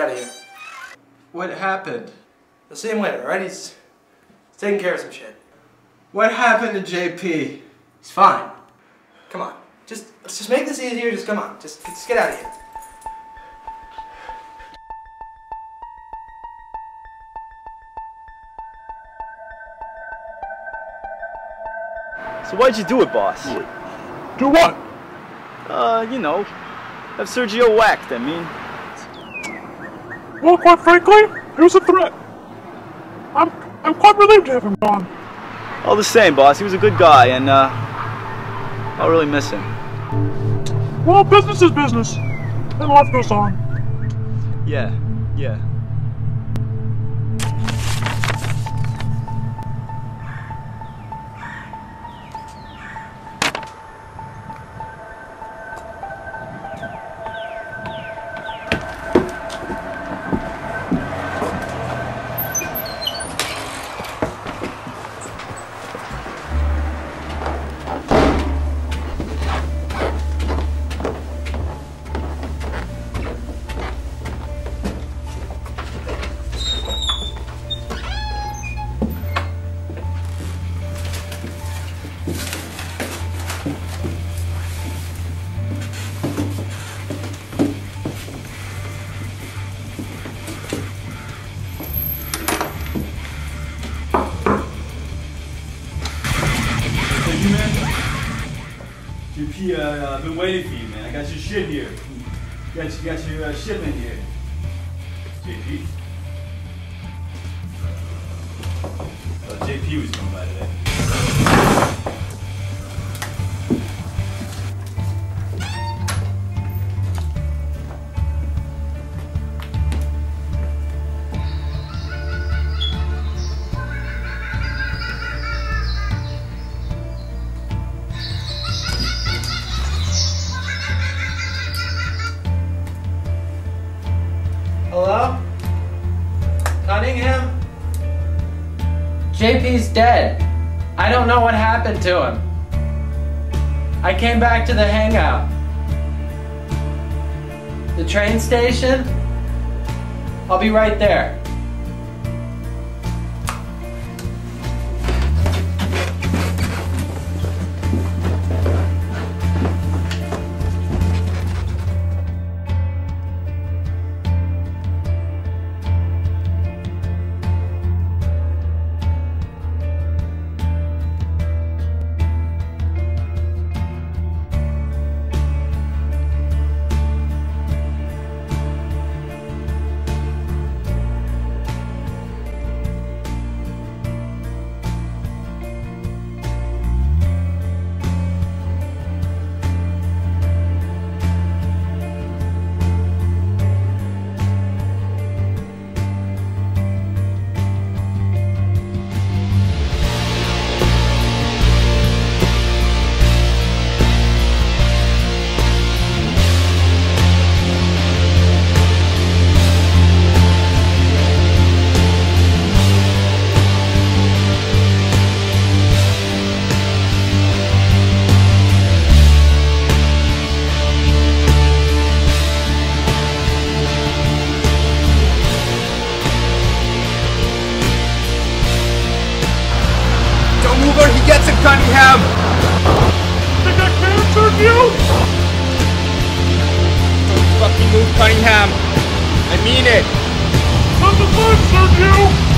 out of here. What happened? The same see him alright? He's, he's taking care of some shit. What happened to JP? He's fine. Come on. Just let's just make this easier. Just come on. Just, just get out of here. So why'd you do it, boss? Do what? Uh, you know, have Sergio whacked, I mean. Well, quite frankly, it was a threat. I'm, I'm quite relieved to have him gone. All the same, boss, he was a good guy, and, uh, I'll really miss him. Well, business is business, and life goes on. Yeah, yeah. GP, uh, I've been waiting for you, man. I got your shit here. Got, you got your uh, shipment here. JP. Uh, JP was coming by today. Cunningham? JP's dead. I don't know what happened to him. I came back to the hangout. The train station? I'll be right there. Or he gets it, Cunningham! Think I can you? Don't fucking move, Cunningham! I mean it! Not the fun, Sergio!